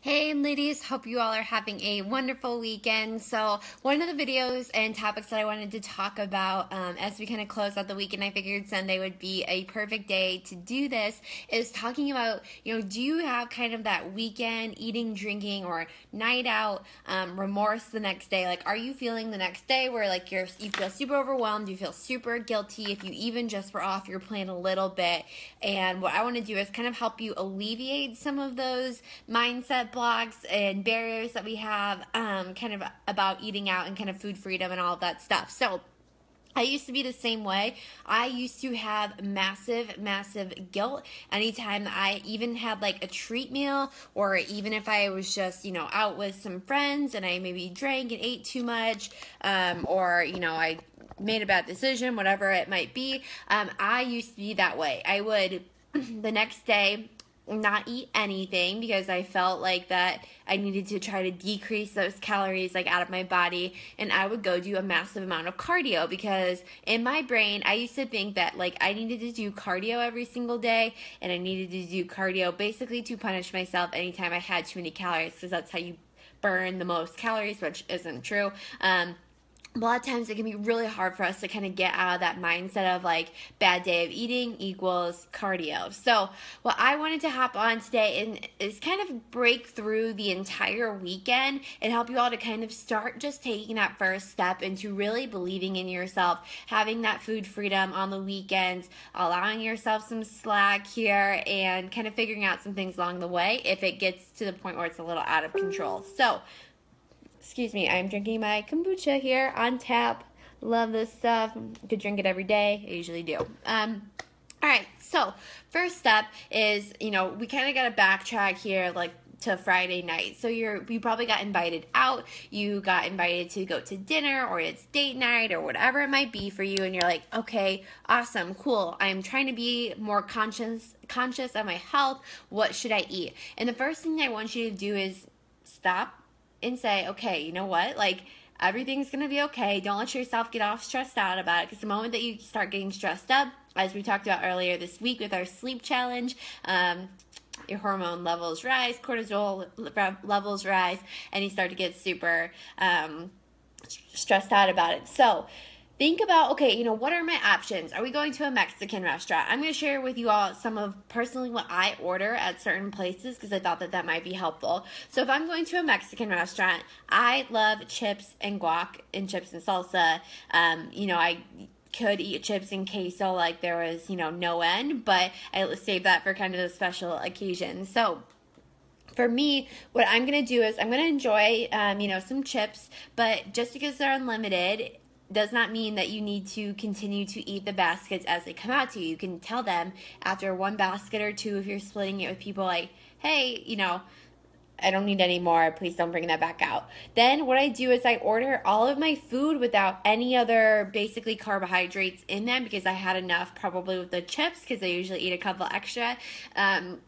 Hey ladies, hope you all are having a wonderful weekend. So one of the videos and topics that I wanted to talk about um, as we kind of close out the weekend, I figured Sunday would be a perfect day to do this, is talking about, you know, do you have kind of that weekend eating, drinking, or night out um, remorse the next day? Like, are you feeling the next day where like you're, you feel super overwhelmed, you feel super guilty if you even just were off your plan a little bit? And what I want to do is kind of help you alleviate some of those mindset blocks and barriers that we have um, kind of about eating out and kind of food freedom and all that stuff. So, I used to be the same way. I used to have massive, massive guilt anytime I even had like a treat meal, or even if I was just, you know, out with some friends and I maybe drank and ate too much, um, or, you know, I made a bad decision, whatever it might be. Um, I used to be that way. I would the next day not eat anything because I felt like that I needed to try to decrease those calories like out of my body. And I would go do a massive amount of cardio because in my brain I used to think that like I needed to do cardio every single day and I needed to do cardio basically to punish myself anytime I had too many calories because that's how you burn the most calories which isn't true. Um, a lot of times it can be really hard for us to kind of get out of that mindset of like bad day of eating equals cardio. So, what I wanted to hop on today and is kind of break through the entire weekend and help you all to kind of start just taking that first step into really believing in yourself, having that food freedom on the weekends, allowing yourself some slack here, and kind of figuring out some things along the way if it gets to the point where it's a little out of control. So, excuse me, I'm drinking my kombucha here on tap. Love this stuff. Could drink it every day. I usually do. Um, all right, so first step is, you know, we kind of got to backtrack here, like to Friday night. So you're you probably got invited out, you got invited to go to dinner or it's date night or whatever it might be for you and you're like, "Okay, awesome, cool. I'm trying to be more conscious conscious of my health. What should I eat?" And the first thing I want you to do is stop and say, okay, you know what? Like, everything's gonna be okay. Don't let yourself get off stressed out about it because the moment that you start getting stressed up, as we talked about earlier this week with our sleep challenge, um, your hormone levels rise, cortisol levels rise, and you start to get super um, stressed out about it. So, think about okay, you know, what are my options? Are we going to a Mexican restaurant? I'm going to share with you all some of personally what I order at certain places because I thought that that might be helpful. So if I'm going to a Mexican restaurant, I love chips and guac and chips and salsa. Um, you know, I could eat chips and queso like there was, you know, no end, but I save that for kind of a special occasion. So, for me, what I'm gonna do is I'm gonna enjoy, um, you know, some chips, but just because they're unlimited, does not mean that you need to continue to eat the baskets as they come out to you. You can tell them after one basket or two if you're splitting it with people like, hey, you know, I don't need any more. Please don't bring that back out. Then what I do is I order all of my food without any other basically carbohydrates in them because I had enough probably with the chips because I usually eat a couple extra. Um,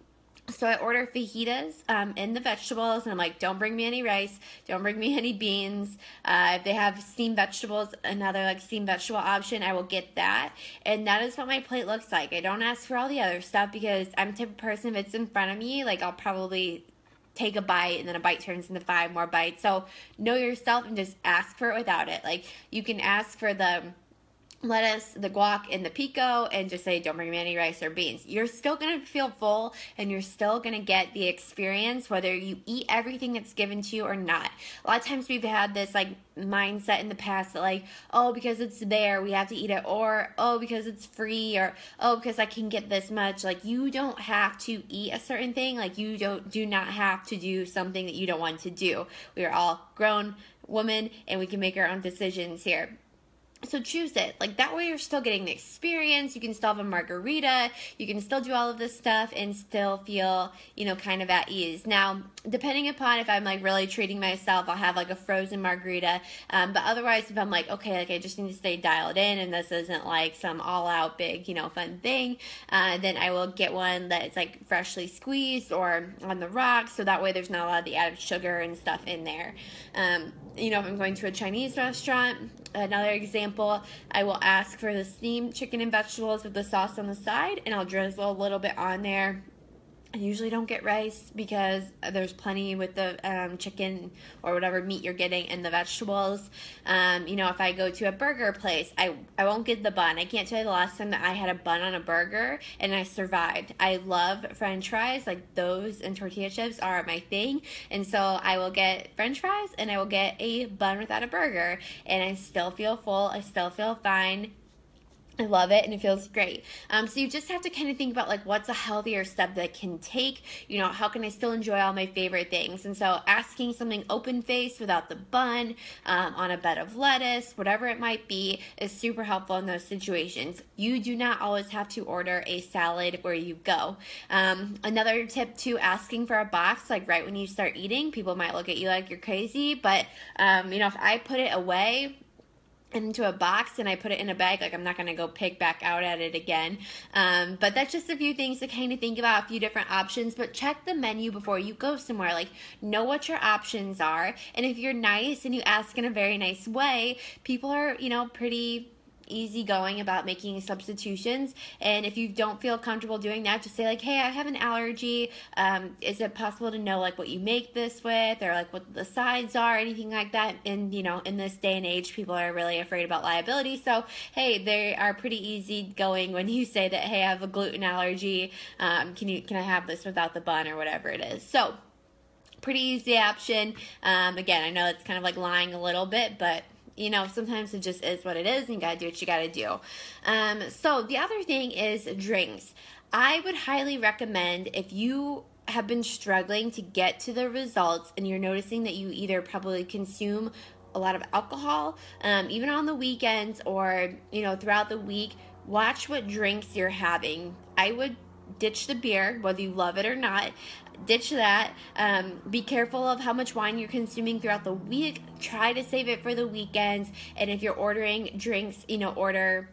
so I order fajitas um, in the vegetables, and I'm like, don't bring me any rice, don't bring me any beans. Uh, if they have steamed vegetables, another like steamed vegetable option, I will get that. And that is what my plate looks like. I don't ask for all the other stuff because I'm the type of person, if it's in front of me, like I'll probably take a bite and then a bite turns into five more bites. So know yourself and just ask for it without it. Like you can ask for the lettuce, the guac, and the pico, and just say, don't bring me any rice or beans. You're still gonna feel full and you're still gonna get the experience whether you eat everything that's given to you or not. A lot of times we've had this like mindset in the past that, like, oh, because it's there, we have to eat it, or oh, because it's free, or oh, because I can get this much. Like, you don't have to eat a certain thing, like, you don't do not have to do something that you don't want to do. We are all grown women and we can make our own decisions here so choose it. Like that way you're still getting the experience. You can still have a margarita. You can still do all of this stuff and still feel, you know, kind of at ease. Now, depending upon if I'm like really treating myself, I'll have like a frozen margarita. Um, but otherwise, if I'm like, okay, like I just need to stay dialed in and this isn't like some all out big, you know, fun thing, uh, then I will get one that's like freshly squeezed or on the rocks. So that way there's not a lot of the added sugar and stuff in there. Um, you know, if I'm going to a Chinese restaurant, another example, I will ask for the steamed chicken and vegetables with the sauce on the side, and I'll drizzle a little bit on there I usually don't get rice because there's plenty with the um, chicken or whatever meat you're getting and the vegetables. Um, you know, if I go to a burger place, I, I won't get the bun. I can't tell you the last time that I had a bun on a burger and I survived. I love french fries. Like those and tortilla chips are my thing. And so I will get french fries and I will get a bun without a burger. And I still feel full. I still feel fine. I love it and it feels great. Um, so you just have to kind of think about like what's a healthier step that I can take. You know, how can I still enjoy all my favorite things? And so asking something open faced without the bun um, on a bed of lettuce, whatever it might be, is super helpful in those situations. You do not always have to order a salad where you go. Um, another tip to asking for a box, like right when you start eating, people might look at you like you're crazy, but um, you know, if I put it away into a box and I put it in a bag. Like I'm not gonna go pick back out at it again. Um, but that's just a few things to kind of think about, a few different options. But check the menu before you go somewhere. Like know what your options are, and if you're nice and you ask in a very nice way, people are you know pretty easygoing about making substitutions. And if you don't feel comfortable doing that, just say like, "Hey, I have an allergy. Um, is it possible to know like what you make this with, or like what the sides are, anything like that?" And you know, in this day and age, people are really afraid about liability. So hey, they are pretty easy going when you say that, "Hey, I have a gluten allergy. Um, can you can I have this without the bun or whatever it is?" So pretty easy option. Um, again, I know it's kind of like lying a little bit, but you know, sometimes it just is what it is, and you gotta do what you gotta do. Um, so, the other thing is drinks. I would highly recommend if you have been struggling to get to the results and you're noticing that you either probably consume a lot of alcohol, um, even on the weekends or, you know, throughout the week, watch what drinks you're having. I would ditch the beer, whether you love it or not ditch that. Um, be careful of how much wine you're consuming throughout the week. Try to save it for the weekends. And if you're ordering drinks, you know, order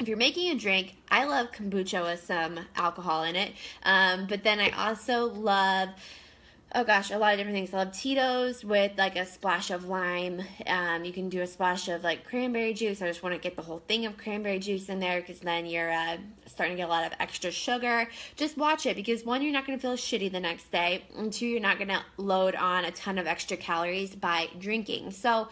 if you're making a drink, I love kombucha with some alcohol in it. Um, but then I also love oh gosh, a lot of different things. I love Tito's with like a splash of lime. Um, you can do a splash of like cranberry juice. I just want to get the whole thing of cranberry juice in there because then you're uh, starting to get a lot of extra sugar. Just watch it because one, you're not going to feel shitty the next day, and two, you're not going to load on a ton of extra calories by drinking. So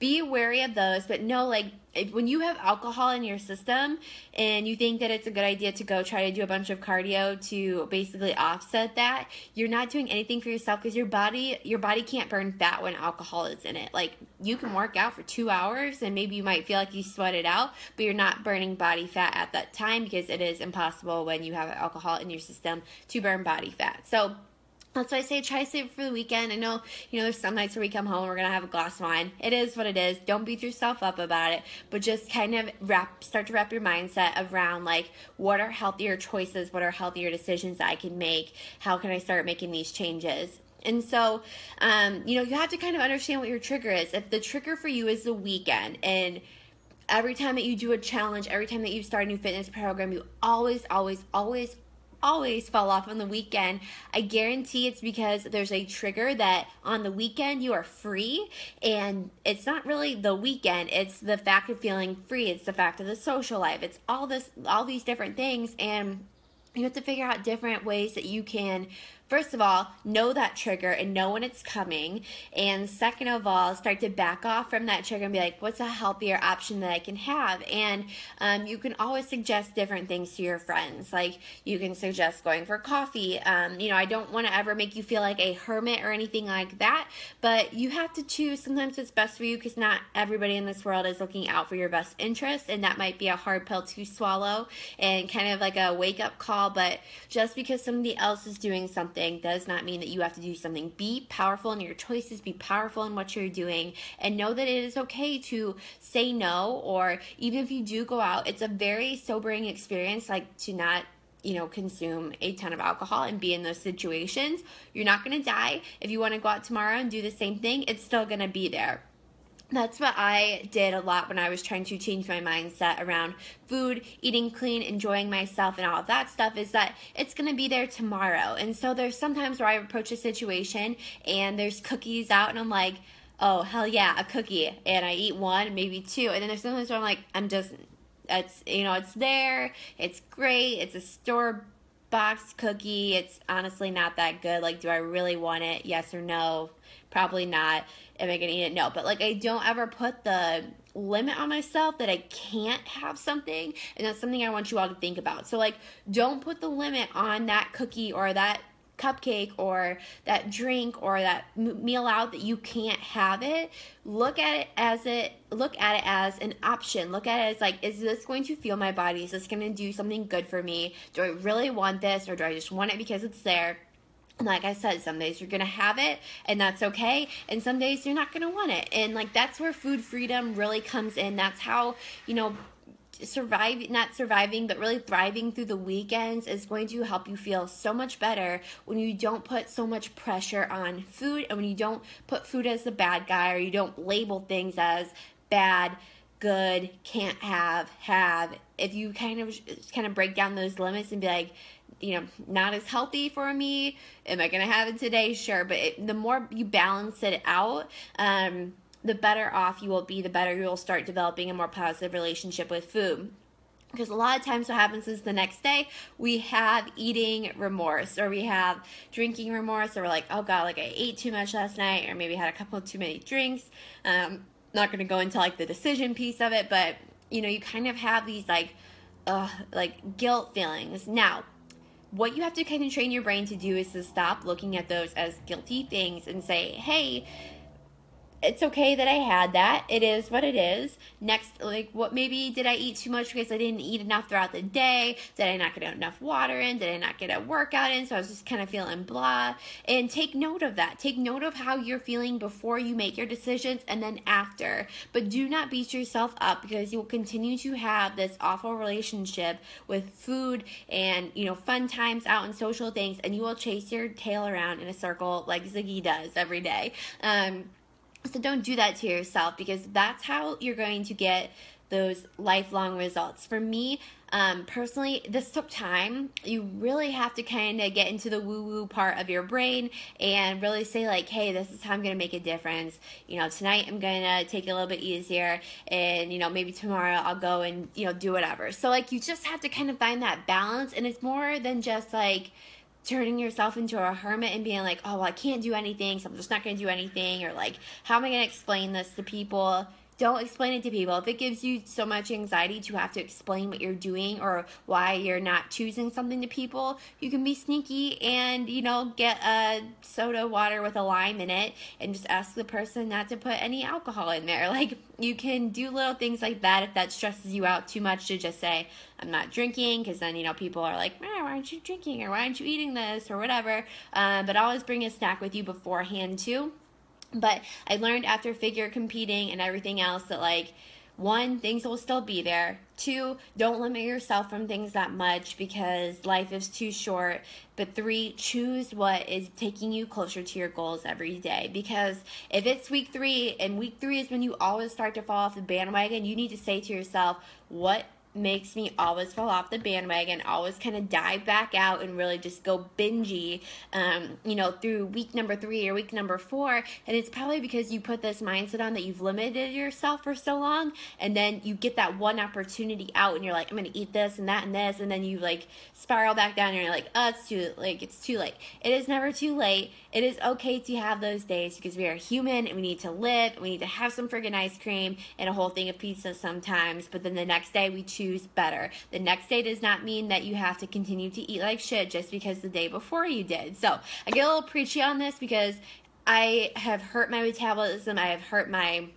be wary of those, but know like if, when you have alcohol in your system and you think that it's a good idea to go try to do a bunch of cardio to basically offset that, you're not doing anything for yourself because your body your body can't burn fat when alcohol is in it. Like you can work out for 2 hours and maybe you might feel like you sweat it out, but you're not burning body fat at that time because it is impossible when you have alcohol in your system to burn body fat. So that's why I say try save for the weekend. I know, you know, there's some nights where we come home and we're gonna have a glass of wine. It is what it is. Don't beat yourself up about it, but just kind of wrap, start to wrap your mindset around like what are healthier choices, what are healthier decisions I can make, how can I start making these changes. And so, um, you know, you have to kind of understand what your trigger is. If the trigger for you is the weekend and every time that you do a challenge, every time that you start a new fitness program, you always, always, always, always fall off on the weekend. I guarantee it's because there's a trigger that on the weekend you are free and it's not really the weekend, it's the fact of feeling free, it's the fact of the social life. It's all this all these different things and you have to figure out different ways that you can first of all, know that trigger and know when it's coming. And second of all, start to back off from that trigger and be like, what's a healthier option that I can have? And um, you can always suggest different things to your friends. Like you can suggest going for coffee. Um, you know, I don't want to ever make you feel like a hermit or anything like that, but you have to choose sometimes what's best for you because not everybody in this world is looking out for your best interest. And that might be a hard pill to swallow and kind of like a wake up call. But just because somebody else is doing something, something does not mean that you have to do something. Be powerful in your choices, be powerful in what you're doing, and know that it is okay to say no, or even if you do go out, it's a very sobering experience, like to not you know, consume a ton of alcohol and be in those situations. You're not going to die. If you want to go out tomorrow and do the same thing, it's still going to be there that's what I did a lot when I was trying to change my mindset around food, eating clean, enjoying myself, and all of that stuff. Is that it's gonna be there tomorrow. And so there's sometimes where I approach a situation and there's cookies out, and I'm like, oh, hell yeah, a cookie. And I eat one, maybe two. And then there's sometimes where I'm like, I'm just, it's, you know, it's there, it's great, it's a store boxed cookie. It's honestly not that good. Like, do I really want it? Yes or no? Probably not. Am I gonna eat it? No. But like, I don't ever put the limit on myself that I can't have something, and that's something I want you all to think about. So like, don't put the limit on that cookie or that cupcake or that drink or that meal out that you can't have it look at it as it look at it as an option look at it as like is this going to fuel my body is this going to do something good for me do i really want this or do i just want it because it's there and like I said, some days you're gonna have it and that's okay, and some days you're not gonna want it. And like that's where food freedom really comes in. That's how, you know, surviving not surviving but really thriving through the weekends is going to help you feel so much better when you don't put so much pressure on food and when you don't put food as the bad guy or you don't label things as bad good can't have have. If you kind of kind of break down those limits and be like you know not as healthy for me am i gonna have it today? Sure but it, the more you balance it out um the better off you will be, the better you will start developing a more positive relationship with food. Because a lot of times, what happens is the next day we have eating remorse, or we have drinking remorse, or we're like, oh god, like I ate too much last night, or maybe had a couple too many drinks. Um, not going to go into like the decision piece of it, but you know, you kind of have these like, uh, like guilt feelings. Now, what you have to kind of train your brain to do is to stop looking at those as guilty things and say, hey, it's okay that I had that. It is what it is. Next, like, what maybe did I eat too much because I didn't eat enough throughout the day? Did I not get enough water in? Did I not get a workout in? So I was just kind of feeling blah. And take note of that. Take note of how you're feeling before you make your decisions and then after. But do not beat yourself up because you will continue to have this awful relationship with food and, you know, fun times out and social things, and you will chase your tail around in a circle like Ziggy does every day. Um, so don't do that to yourself because that's how you're going to get those lifelong results. For me, um, personally, this took time. You really have to kind of get into the woo woo part of your brain and really say, like, hey, this is how I'm going to make a difference. You know, tonight I'm going to take it a little bit easier, and, you know, maybe tomorrow I'll go and, you know, do whatever. So, like, you just have to kind of find that balance, and it's more than just like, turning yourself into a hermit and being like, oh, well, I can't do anything, so I'm just not going to do anything, or like, how am I going to explain this to people? Don't explain it to people. If it gives you so much anxiety to have to explain what you're doing or why you're not choosing something to people, you can be sneaky and, you know, get a soda water with a lime in it and just ask the person not to put any alcohol in there. Like, you can do little things like that if that stresses you out too much to just say, I'm not drinking, because then, you know, people are like, why aren't you drinking or why aren't you eating this or whatever. Um, but always bring a snack with you beforehand, too. But I learned after figure competing and everything else that, like, one, things will still be there. Two, don't limit yourself from things that much because life is too short. But three, choose what is taking you closer to your goals every day. Because if it's week three, and week three is when you always start to fall off the bandwagon, you need to say to yourself, what makes me always fall off the bandwagon, always kind of dive back out and really just go bingy, um, you know, through week number three or week number four. And it's probably because you put this mindset on that you've limited yourself for so long, and then you get that one opportunity out, and you're like, I'm gonna eat this and that and this, and then you like spiral back down, and you're like, oh, it's too like it's too late. It is never too late. It is okay to have those days because we are human and we need to live. We need to have some friggin' ice cream and a whole thing of pizza sometimes, but then the next day we choose better. The next day does not mean that you have to continue to eat like shit just because the day before you did. So I get a little preachy on this because I have hurt my metabolism, I have hurt my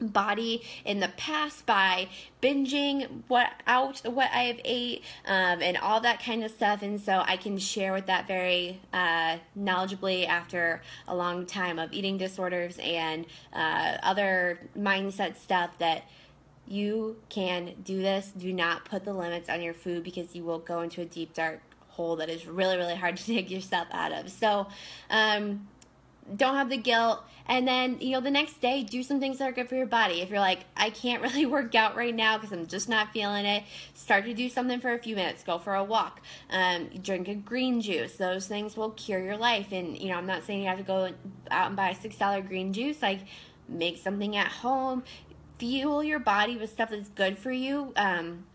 body in the past by binging what out what I have ate um, and all that kind of stuff and so I can share with that very uh, knowledgeably after a long time of eating disorders and uh, other mindset stuff that you can do this. Do not put the limits on your food because you will go into a deep, dark hole that is really, really hard to dig yourself out of. So, um, don't have the guilt. And then, you know, the next day, do some things that are good for your body. If you're like, I can't really work out right now because I'm just not feeling it, start to do something for a few minutes. Go for a walk. Um, drink a green juice. Those things will cure your life. And, you know, I'm not saying you have to go out and buy a $6 green juice. Like, make something at home fuel your body with stuff that's good for you. Um,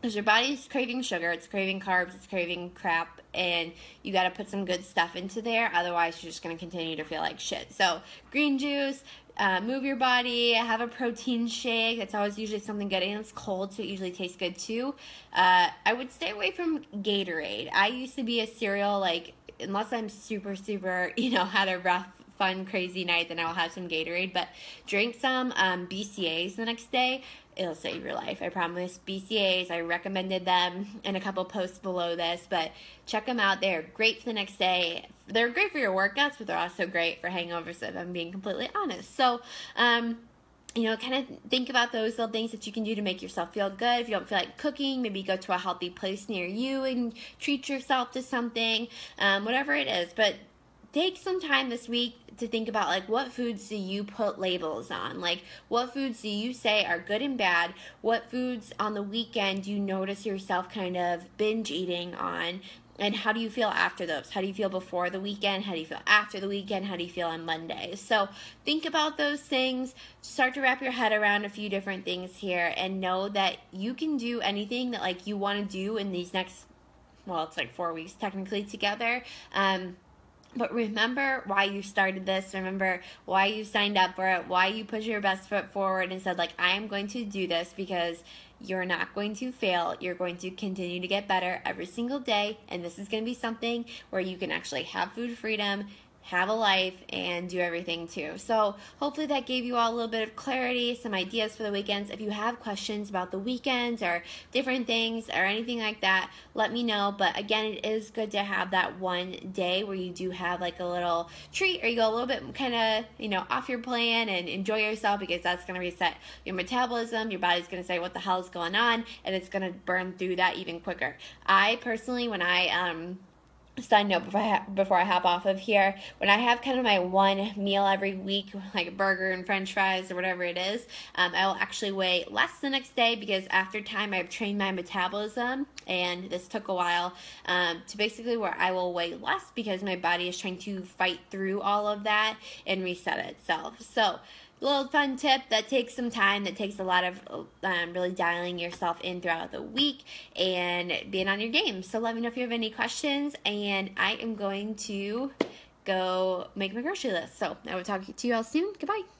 because your body's craving sugar, it's craving carbs, it's craving crap, and you got to put some good stuff into there. Otherwise, you're just going to continue to feel like shit. So, green juice, uh, move your body, have a protein shake. That's always usually something good, and it's cold, so it usually tastes good too. Uh, I would stay away from Gatorade. I used to be a cereal, like, unless I'm super, super, you know, had a rough fun, crazy night, then I'll have some Gatorade. But drink some um, BCAAs the next day. It'll save your life. I promise. BCAAs, I recommended them in a couple posts below this, but check them out. They're great for the next day. They're great for your workouts, but they're also great for hangovers, if I'm being completely honest. So, um, you know, kind of think about those little things that you can do to make yourself feel good. If you don't feel like cooking, maybe go to a healthy place near you and treat yourself to something, um, whatever it is. But take some time this week to think about like what foods do you put labels on? Like what foods do you say are good and bad? What foods on the weekend do you notice yourself kind of binge eating on? And how do you feel after those? How do you feel before the weekend? How do you feel after the weekend? How do you feel on monday? So think about those things. Start to wrap your head around a few different things here and know that you can do anything that like you want to do in these next well it's like four weeks technically together um, but remember why you started this. Remember why you signed up for it, why you put your best foot forward and said, like, I am going to do this because you're not going to fail. You're going to continue to get better every single day. And this is going to be something where you can actually have food freedom have a life and do everything too. So, hopefully, that gave you all a little bit of clarity, some ideas for the weekends. If you have questions about the weekends or different things or anything like that, let me know. But again, it is good to have that one day where you do have like a little treat or you go a little bit kind of, you know, off your plan and enjoy yourself because that's going to reset your metabolism. Your body's going to say, What the hell is going on? And it's going to burn through that even quicker. I personally, when I, um, side note before I, ha- before I hop off of here when i have kind of my one meal every week like a burger and french fries or whatever it is um, i will actually weigh less the next day because after time i've trained my metabolism and this took a while um, to basically where i will weigh less because my body is trying to fight through all of that and reset itself. So little fun tip that takes some time that takes a lot of um, really dialing yourself in throughout the week and being on your game. So let me know if you have any questions and i am going to go make my grocery list. So i will talk to you all soon. Goodbye